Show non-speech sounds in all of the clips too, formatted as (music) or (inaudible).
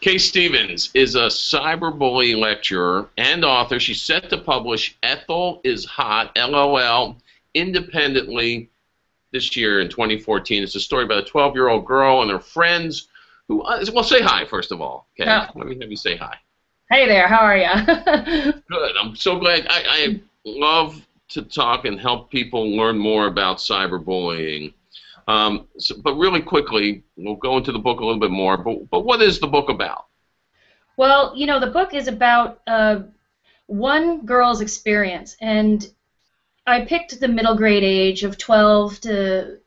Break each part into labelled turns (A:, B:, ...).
A: Kay Stephens is a cyberbullying lecturer and author. She's set to publish Ethel is Hot, LOL, independently this year in 2014. It's a story about a 12 year old girl and her friends who, uh, well, say hi, first of all. Okay.
B: Yeah.
A: Let me have you say hi.
B: Hey there, how are you? (laughs)
A: Good. I'm so glad. I, I love to talk and help people learn more about cyberbullying. Um, so, but really quickly, we'll go into the book a little bit more. But, but what is the book about?
B: well, you know, the book is about uh, one girl's experience, and I picked the middle grade age of 12 to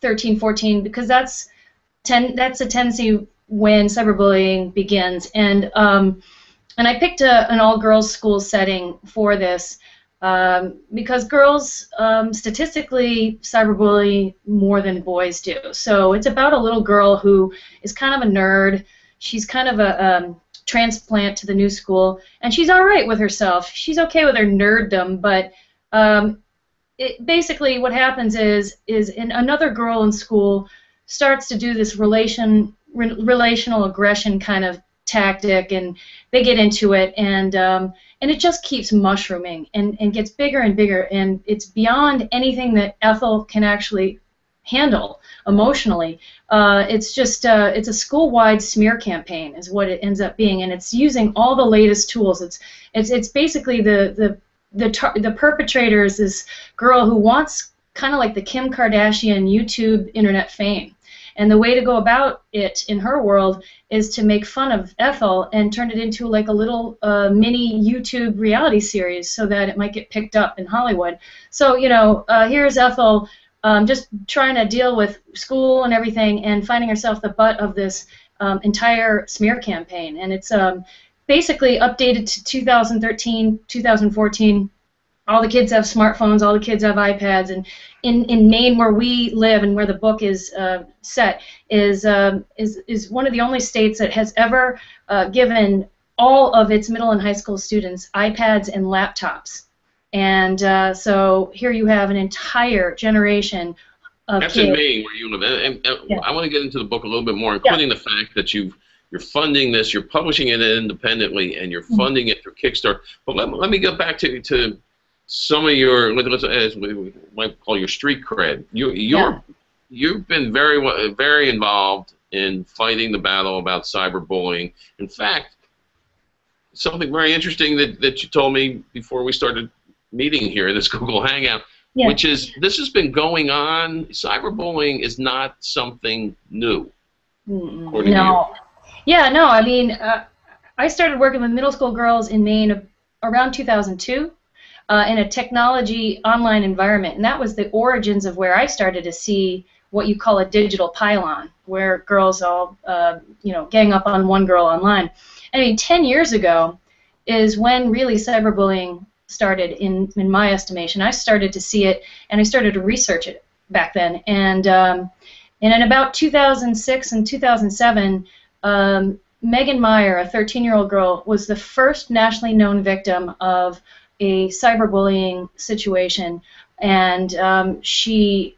B: 13, 14 because that's ten, that's a tendency when cyberbullying begins, and um, and I picked a, an all-girls school setting for this um, because girls um, statistically cyberbully more than boys do. So it's about a little girl who is kind of a nerd. She's kind of a um, transplant to the new school, and she's all right with herself. She's okay with her nerddom, but um, it, basically what happens is is in another girl in school starts to do this relation re- relational aggression kind of tactic, and they get into it, and um, and it just keeps mushrooming and, and gets bigger and bigger, and it's beyond anything that Ethel can actually handle emotionally. Uh, it's just uh, it's a school-wide smear campaign, is what it ends up being, and it's using all the latest tools. It's it's it's basically the the the tar- the perpetrator is this girl who wants kind of like the Kim Kardashian YouTube internet fame. And the way to go about it in her world is to make fun of Ethel and turn it into like a little uh, mini YouTube reality series so that it might get picked up in Hollywood. So, you know, uh, here's Ethel um, just trying to deal with school and everything and finding herself the butt of this um, entire smear campaign. And it's um, basically updated to 2013, 2014 all the kids have smartphones, all the kids have iPads, and in, in Maine, where we live and where the book is uh, set, is um, is is one of the only states that has ever uh, given all of its middle and high school students iPads and laptops. And uh, so here you have an entire generation of
A: That's
B: kids.
A: in Maine, where you live. And, and,
B: Yeah.
A: I want to get into the book a little bit more, including the fact that you've you're funding this, you're publishing it independently, and you're
B: Mhm.
A: funding it through Kickstarter. But let, let me get back to to some of your as we might call your street cred. You you're
B: Yeah.
A: you've been very very involved in fighting the battle about cyberbullying. In fact, something very interesting that, that you told me before we started meeting here in this (laughs) Google Hangout,
B: Yeah.
A: which is this has been going on. Cyberbullying is not something new. According to
B: no. Yeah, no. I mean, uh, I started working with middle school girls in Maine around 2002 uh, in a technology online environment, and that was the origins of where I started to see what you call a digital pile-on, where girls all, uh, you know, gang up on one girl online. I mean, 10 years ago is when really cyberbullying started, in in my estimation. I started to see it, and I started to research it back then, and um, and in about 2006 and 2007, um, Megan Meier, a 13-year-old girl, was the first nationally known victim of a cyberbullying situation, and um, she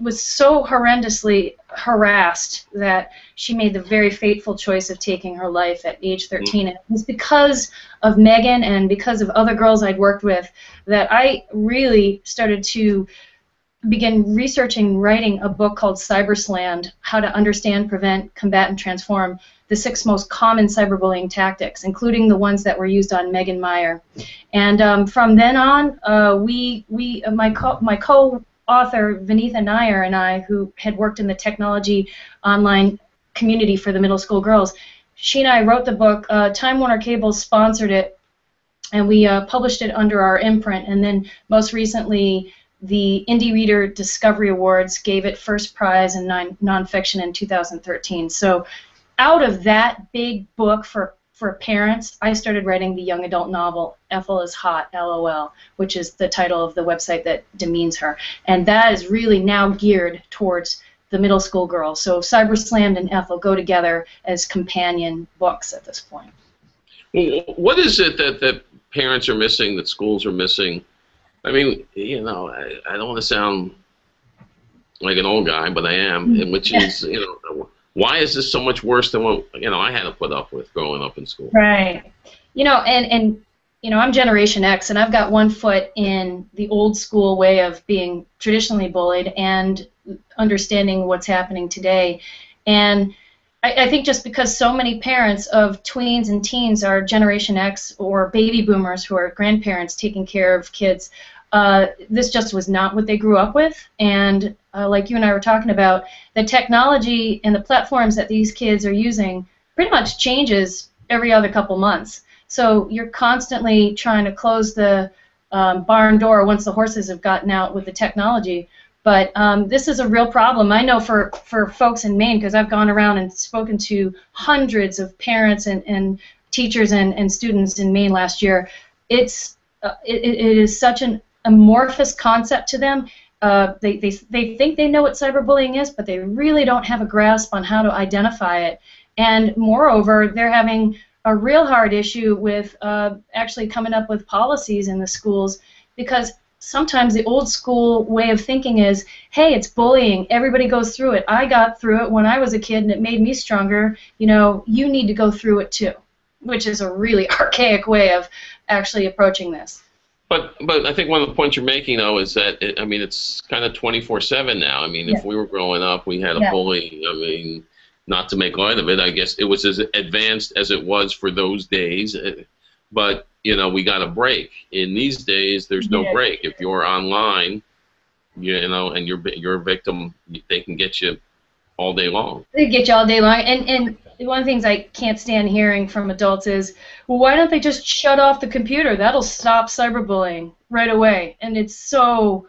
B: was so horrendously harassed that she made the very fateful choice of taking her life at age 13. And it was because of Megan and because of other girls I'd worked with that I really started to begin researching, writing a book called Cyberslammed How to Understand, Prevent, Combat, and Transform the Six Most Common Cyberbullying Tactics, including the ones that were used on Megan Meier. And um, from then on, uh, we, we uh, my, co- my co author, Vinitha Nair, and I, who had worked in the technology online community for the middle school girls, she and I wrote the book. Uh, Time Warner Cable sponsored it, and we uh, published it under our imprint. And then most recently, the Indie Reader Discovery Awards gave it first prize in non- nonfiction in 2013. So, out of that big book for for parents, I started writing the young adult novel Ethel is Hot, LOL, which is the title of the website that demeans her, and that is really now geared towards the middle school girls. So Cyberslammed and Ethel go together as companion books at this point.
A: What is it that, that parents are missing, that schools are missing? I mean, you know, I, I don't want to sound like an old guy, but I am,
B: Mhm.
A: which is, you know, why is this so much worse than what you know I had to put up with growing up in school?
B: Right. You know, and and you know, I'm Generation X, and I've got one foot in the old school way of being traditionally bullied and understanding what's happening today. And I, I think just because so many parents of tweens and teens are Generation X or baby boomers who are grandparents taking care of kids, uh, this just was not what they grew up with. And uh, like you and I were talking about, the technology and the platforms that these kids are using pretty much changes every other couple months. So you're constantly trying to close the um, barn door once the horses have gotten out with the technology. But um, this is a real problem. I know for, for folks in Maine, because I've gone around and spoken to hundreds of parents and, and teachers and, and students in Maine last year, it's uh, it, it is such an amorphous concept to them. Uh, they, they, they think they know what cyberbullying is, but they really don't have a grasp on how to identify it. And moreover, they're having a real hard issue with uh, actually coming up with policies in the schools because sometimes the old school way of thinking is, hey, it's bullying. Everybody goes through it. I got through it when I was a kid and it made me stronger. You know, you need to go through it too, which is a really (laughs) archaic way of actually approaching this.
A: But but I think one of the points you're making though is that it, I mean it's kind of 24/7 now. I mean, yeah. if we were growing up, we had a yeah. bully. I mean, not to make light of it, I guess it was as advanced as it was for those days. Uh, but you know, we got a break. In these days, there's no yeah. break. If you're online, you, you know, and you're you're a victim, they can get you all day long.
B: They get you all day long, and and one of the things I can't stand hearing from adults is, well, why don't they just shut off the computer? That'll stop cyberbullying right away. And it's so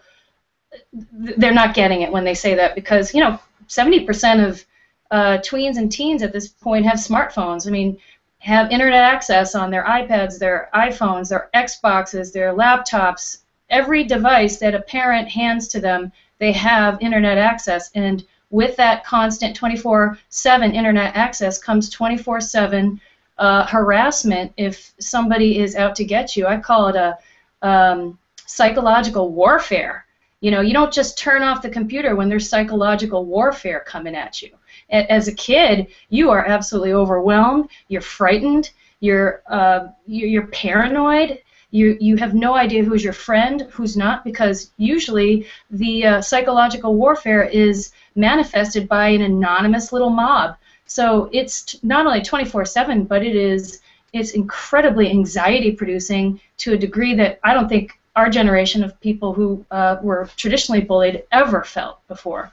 B: they're not getting it when they say that because you know 70% of uh, tweens and teens at this point have smartphones. I mean, have internet access on their iPads, their iPhones, their Xboxes, their laptops. Every device that a parent hands to them, they have internet access. And with that constant 24/7 internet access comes 24/7 uh, harassment. If somebody is out to get you, I call it a um, psychological warfare. You know, you don't just turn off the computer when there's psychological warfare coming at you. As a kid, you are absolutely overwhelmed. You're frightened. You're uh, you're paranoid. You, you have no idea who's your friend, who's not, because usually the uh, psychological warfare is manifested by an anonymous little mob. So it's not only 24/7, but it is it's incredibly anxiety producing to a degree that I don't think our generation of people who uh, were traditionally bullied ever felt before.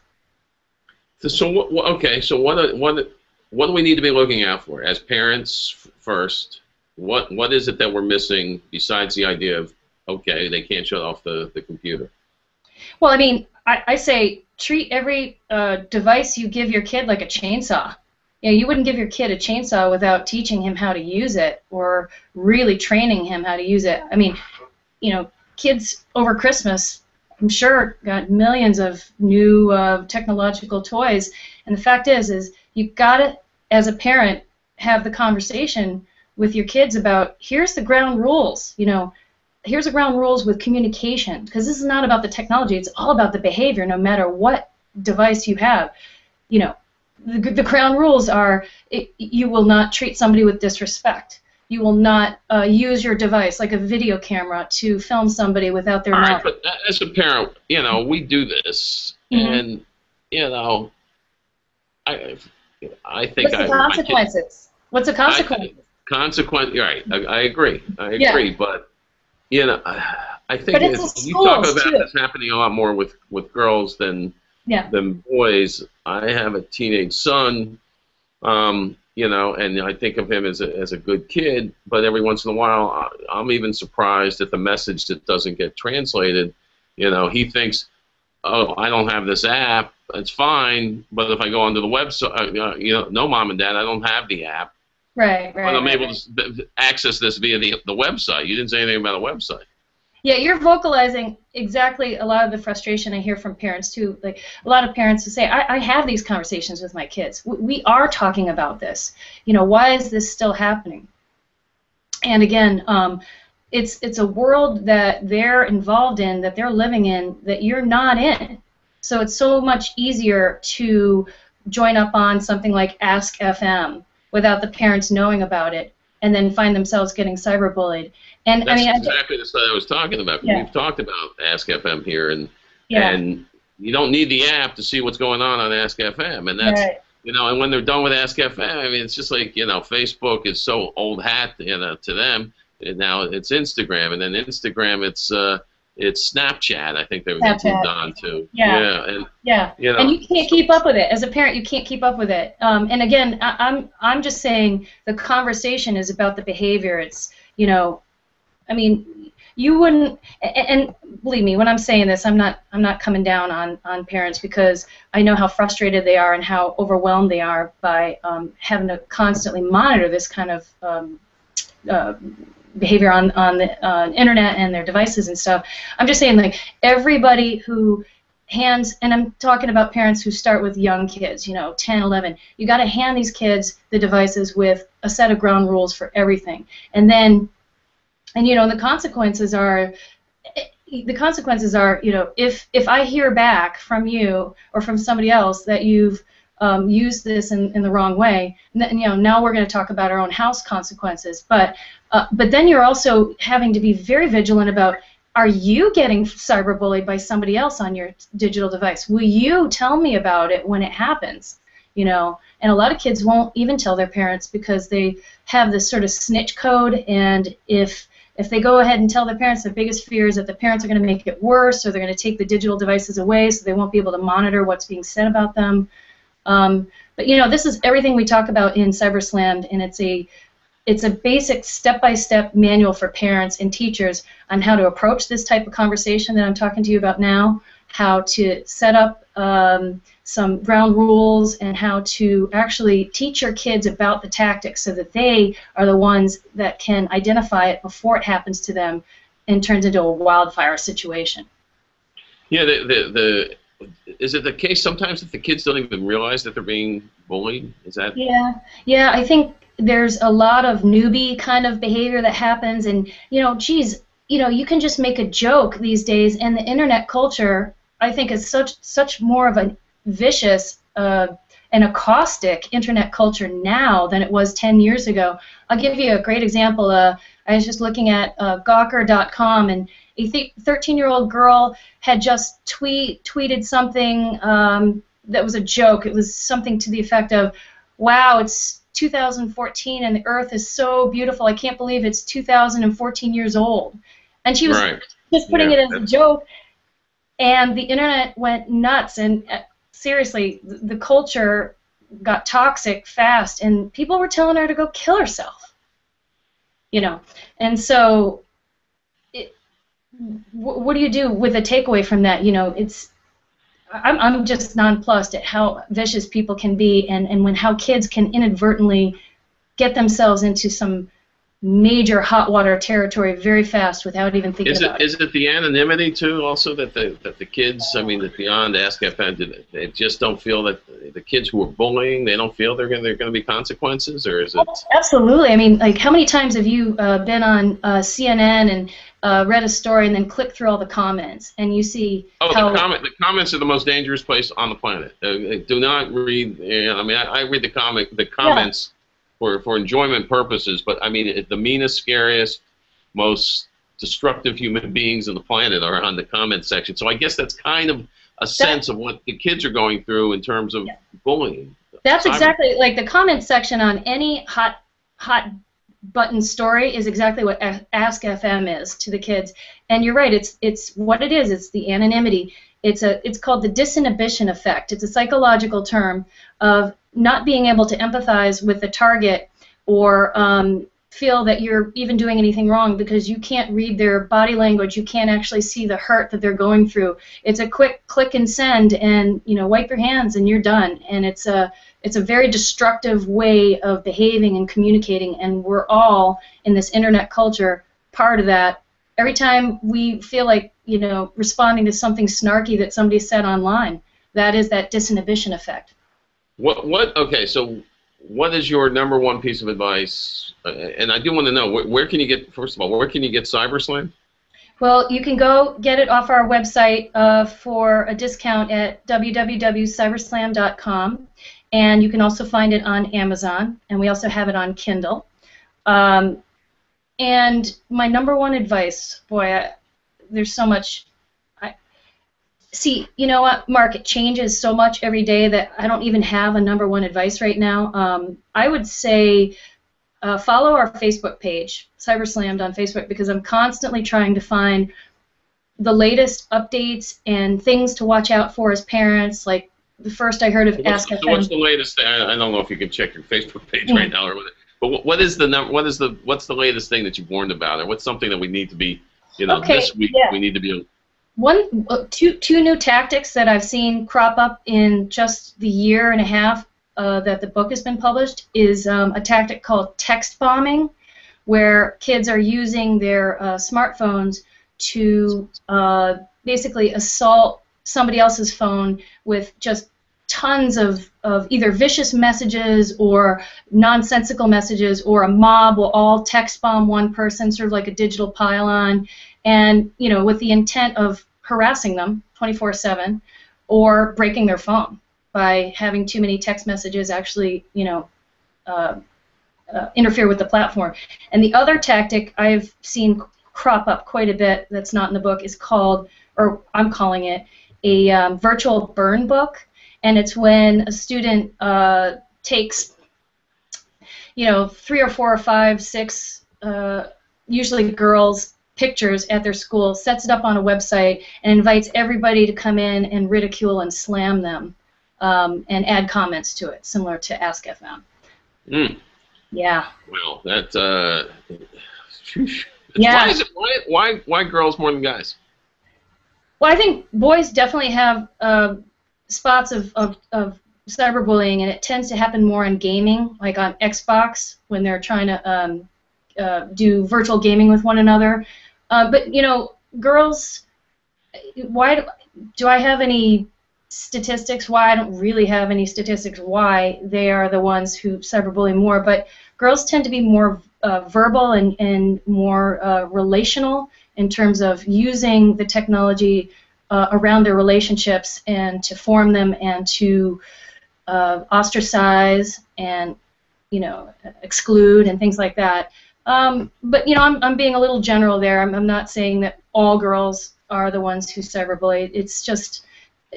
A: So what, okay, so what what what do we need to be looking out for as parents first? What what is it that we're missing besides the idea of okay, they can't shut off the, the computer?
B: Well, I mean, I, I say treat every uh, device you give your kid like a chainsaw. You know, you wouldn't give your kid a chainsaw without teaching him how to use it or really training him how to use it. I mean, you know, kids over Christmas, I'm sure, got millions of new uh, technological toys. And the fact is, is you got to, as a parent, have the conversation with your kids about here's the ground rules. You know, here's the ground rules with communication because this is not about the technology it's all about the behavior no matter what device you have you know the, the ground rules are it, you will not treat somebody with disrespect you will not uh, use your device like a video camera to film somebody without their knowledge.
A: Right, but as a parent you know we do this mm-hmm. and you know i i think
B: what's the consequences what's the consequence
A: consequence right I, I agree i agree yeah. but you know, I think it's you talk about too. this happening a lot more with, with girls than yeah. than boys. I have a teenage son, um, you know, and I think of him as a, as a good kid, but every once in a while, I'm even surprised at the message that doesn't get translated. You know, he thinks, oh, I don't have this app. It's fine, but if I go onto the website, uh, you know, no, mom and dad, I don't have the app.
B: Right, right.
A: But I'm
B: right,
A: able right. to access this via the, the website. You didn't say anything about a website.
B: Yeah, you're vocalizing exactly a lot of the frustration I hear from parents too. Like a lot of parents who say, I, I have these conversations with my kids. We, we are talking about this. You know, why is this still happening? And again, um, it's it's a world that they're involved in, that they're living in, that you're not in. So it's so much easier to join up on something like Ask FM without the parents knowing about it, and then find themselves getting cyberbullied. And
A: That's
B: I mean,
A: exactly the stuff I was talking about.
B: Yeah.
A: We've talked about Ask FM here, and
B: yeah,
A: and you don't need the app to see what's going on on Ask FM, and that's
B: right.
A: you know, and when they're done with Ask FM, I mean, it's just like you know, Facebook is so old hat, you know, to them. And now it's Instagram, and then Instagram, it's uh, it's Snapchat. I think they've
B: Snapchat.
A: moved on to.
B: Yeah.
A: and
B: Yeah,
A: you know,
B: and you can't keep up with it as a parent. You can't keep up with it. Um, and again, I, I'm I'm just saying the conversation is about the behavior. It's you know, I mean, you wouldn't. And, and believe me, when I'm saying this, I'm not I'm not coming down on on parents because I know how frustrated they are and how overwhelmed they are by um, having to constantly monitor this kind of um, uh, behavior on on the uh, internet and their devices and stuff. I'm just saying, like everybody who hands, and I'm talking about parents who start with young kids, you know, 10, 11. You got to hand these kids the devices with a set of ground rules for everything, and then, and you know, the consequences are. The consequences are, you know, if if I hear back from you or from somebody else that you've um, used this in, in the wrong way, And then, you know, now we're going to talk about our own house consequences. But uh, but then you're also having to be very vigilant about are you getting cyberbullied by somebody else on your digital device? Will you tell me about it when it happens? You know, and a lot of kids won't even tell their parents because they have this sort of snitch code, and if if they go ahead and tell their parents, their biggest fear is that the parents are going to make it worse, or they're going to take the digital devices away, so they won't be able to monitor what's being said about them. Um, but you know, this is everything we talk about in CyberSlammed, and it's a it's a basic step-by-step manual for parents and teachers on how to approach this type of conversation that I'm talking to you about now, how to set up um, some ground rules, and how to actually teach your kids about the tactics so that they are the ones that can identify it before it happens to them and turns into a wildfire situation.
A: yeah, the, the the is it the case sometimes that the kids don't even realize that they're being bullied? Is that
B: Yeah, yeah. I think there's a lot of newbie kind of behavior that happens, and you know, geez, you know, you can just make a joke these days, and the internet culture, I think, is such such more of a vicious uh, and acoustic internet culture now than it was 10 years ago. I'll give you a great example. Uh, I was just looking at uh, Gawker.com, and a 13-year-old girl had just tweet tweeted something um, that was a joke. It was something to the effect of, "Wow, it's 2014 and the Earth is so beautiful. I can't believe it's 2014 years old." And she was
A: right?
B: just putting
A: Yeah,
B: it as a joke, and the internet went nuts. And uh, seriously, the culture got toxic fast, and people were telling her to go kill herself. You know, and so, it, what do you do with a takeaway from that? You know, it's I'm, I'm just nonplussed at how vicious people can be, and, and when how kids can inadvertently get themselves into some major hot water territory very fast without even thinking
A: Is
B: about
A: it is it the anonymity too? Also that the that the kids, I mean, that beyond did they- they just don't feel that the kids who are bullying, they don't feel they're going they're going to be consequences, or is it?
B: Absolutely. I mean, like, how many times have you uh, been on uh, CNN and uh, read a story and then clicked through all the comments and you see
A: Oh,
B: how
A: the comment. The comments are the most dangerous place on the planet. Uh, do not read. You know, I mean, I, I read the comic, the comments for for enjoyment purposes, but I mean, it, the meanest, scariest, most destructive human beings on the planet are on the comment section. So I guess that's kind of a sense of what the kids are going through in terms of
B: Yeah.
A: bullying.
B: That's
A: Cyber-
B: exactly like the comment section on any hot hot button story is exactly what Ask FM is to the kids. And you're right, it's it's what it is. It's the anonymity. It's a it's called the disinhibition effect. It's a psychological term of not being able to empathize with the target or um, feel that you're even doing anything wrong because you can't read their body language. You can't actually see the hurt that they're going through. It's a quick click and send, and you know, wipe your hands and you're done. And it's a it's a very destructive way of behaving and communicating, and we're all in this internet culture part of that. Every time we feel like you know responding to something snarky that somebody said online, that is that disinhibition effect.
A: What what? Okay, so what is your number one piece of advice? Uh, and I do want to know where, where can you get first of all where can you get CyberSlam?
B: Well, you can go get it off our website uh, for a discount at www.cyberslam.com, and you can also find it on Amazon, and we also have it on Kindle. Um, and my number one advice, boy, I, there's so much. See. You know what, Marc? It changes so much every day that I don't even have a number one advice right now. Um, I would say uh, follow our Facebook page, Cyberslammed on Facebook, because I'm constantly trying to find the latest updates and things to watch out for as parents. Like the first I heard of
A: what's,
B: Ask
A: so what's the latest? I, I don't know if you can check your Facebook page
B: Mm.
A: right now or what. But what, is the num- What is the What's the latest thing that you've warned about, or what's something that we need to be, you know,
B: Okay,
A: this week
B: yeah.
A: we need to be.
B: One, uh, two, two new tactics that I've seen crop up in just the year and a half uh, that the book has been published is um, a tactic called text bombing, where kids are using their uh, smartphones to uh, basically assault somebody else's phone with just tons of, of either vicious messages or nonsensical messages, or a mob will all text bomb one person, sort of like a digital pile-on and you know with the intent of harassing them 24/7 or breaking their phone by having too many text messages actually you know uh, uh, interfere with the platform. And the other tactic I've seen crop up quite a bit that's not in the book is called, or I'm calling it, a um, virtual burn book, and it's when a student uh, takes you know three or four or five, six, uh, usually girls pictures at their school, sets it up on a website, and invites everybody to come in and ridicule and slam them, um, and add comments to it, similar to Ask FM.
A: Mm,
B: Yeah.
A: well, that. Uh.
B: Yeah.
A: Why is it? Why, why? Why girls more than guys?
B: Well, I think boys definitely have uh, spots of, of, of cyberbullying, and it tends to happen more in gaming, like on Xbox when they're trying to um, uh, do virtual gaming with one another. Uh, but you know, girls, why do, do I have any statistics? Why I don't really have any statistics why they are the ones who cyberbully more, but girls tend to be more uh, verbal and, and more uh, relational in terms of using the technology uh, around their relationships and to form them and to uh, ostracize and you know exclude and things like that. Um, but you know, I'm, I'm being a little general there. I'm, I'm not saying that all girls are the ones who cyberbully. It's just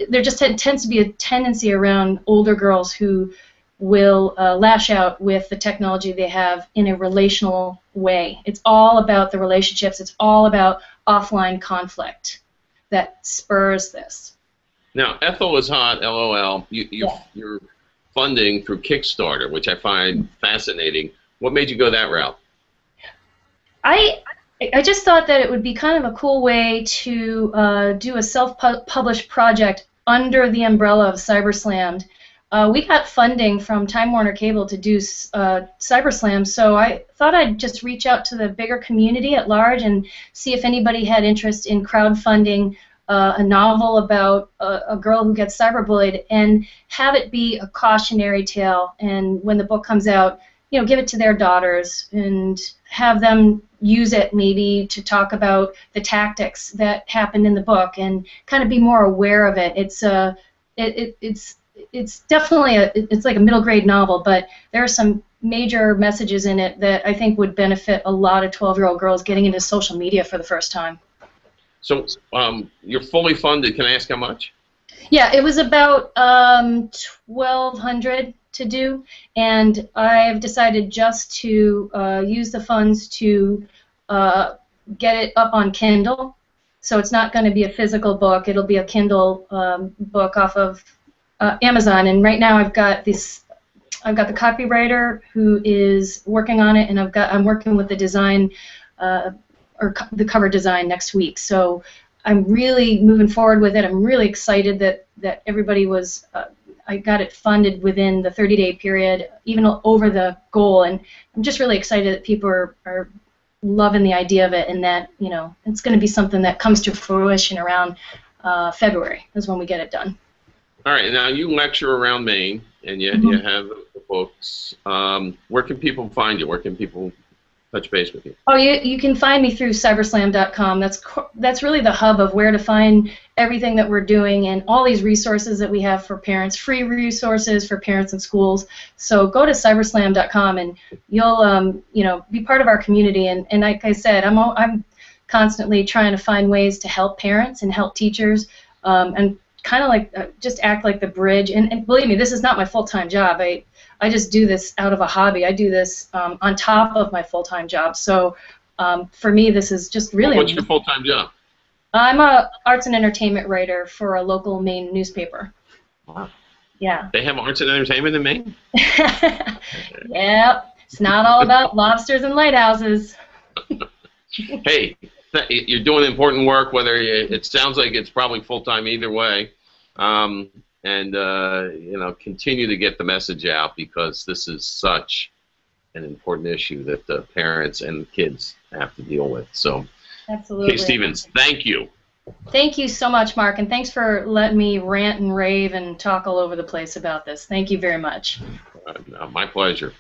B: there just t- tends to be a tendency around older girls who will uh, lash out with the technology they have in a relational way. It's all about the relationships. It's all about offline conflict that spurs this.
A: Now, Ethel is hot. LOL. You, you,
B: Yeah.
A: You're funding through Kickstarter, which I find fascinating. What made you go that route?
B: I I just thought that it would be kind of a cool way to uh, do a self-published project under the umbrella of CyberSlammed. Uh, we got funding from Time Warner Cable to do uh, CyberSlam, so I thought I'd just reach out to the bigger community at large and see if anybody had interest in crowdfunding uh, a novel about a, a girl who gets cyberbullied and have it be a cautionary tale. And when the book comes out, you know, give it to their daughters and have them use it maybe to talk about the tactics that happened in the book and kind of be more aware of it. It's a, it, it, it's it's definitely a it's like a middle grade novel, but there are some major messages in it that I think would benefit a lot of 12 year old girls getting into social media for the first time.
A: So um, you're fully funded. Can I ask how much?
B: Yeah, it was about um, 1200 to do, and I've decided just to uh, use the funds to uh, get it up on Kindle. So it's not going to be a physical book; it'll be a Kindle um, book off of uh, Amazon. And right now, I've got this. I've got the copywriter who is working on it, and I've got I'm working with the design uh, or co- the cover design next week. So I'm really moving forward with it. I'm really excited that that everybody was. Uh, I got it funded within the 30-day period, even over the goal, and I'm just really excited that people are, are loving the idea of it, and that you know it's going to be something that comes to fruition around uh, February is when we get it done.
A: All right. Now you lecture around Maine, and you,
B: Mhm.
A: you have the books. Um, where can people find you? Where can people touch base with you?
B: Oh, you, you can find me through cyberslam.com. That's that's really the hub of where to find everything that we're doing and all these resources that we have for parents, free resources for parents and schools. So go to cyberslam.com and you'll um, you know be part of our community. And, and like I said, I'm al- I'm constantly trying to find ways to help parents and help teachers um, and kind of like uh, just act like the bridge. And, and believe me, this is not my full time job. I I just do this out of a hobby. I do this um, on top of my full time job. So um, for me, this is just really.
A: What's your full time job?
B: I'm a arts and entertainment writer for a local Maine newspaper.
A: Wow.
B: Yeah.
A: They have arts and entertainment in Maine? (laughs)
B: yep. It's not all about lobsters and lighthouses. (laughs)
A: hey, you're doing important work. Whether you, it sounds like it's probably full time either way, um, and uh, you know, continue to get the message out because this is such an important issue that the parents and kids have to deal with. So,
B: Absolutely.
A: Kay Stephens, thank you.
B: Thank you so much, Marc, and thanks for letting me rant and rave and talk all over the place about this. Thank you very much.
A: Uh, no, my pleasure.